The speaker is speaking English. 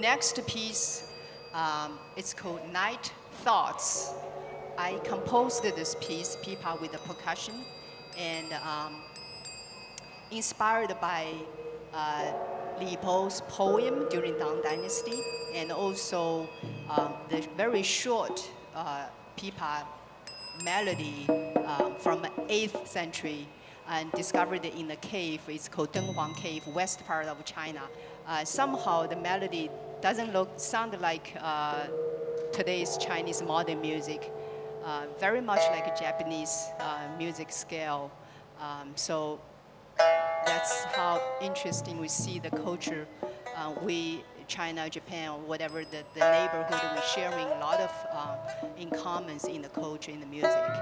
next piece, um, it's called Night Thoughts. I composed this piece, pipa with percussion, and um, inspired by uh, Li Po's poem during Tang Dynasty, and also um, the very short uh, pipa melody um, from 8th century and discovered in a cave. It's called Dunhuang Cave, west part of China. Uh, somehow the melody doesn't look sound like uh, today's Chinese modern music. Uh, very much like a Japanese uh, music scale. Um, so that's how interesting we see the culture. Uh, we, China, Japan, whatever the, the neighborhood, we're sharing a lot of uh, in commons in the culture, in the music.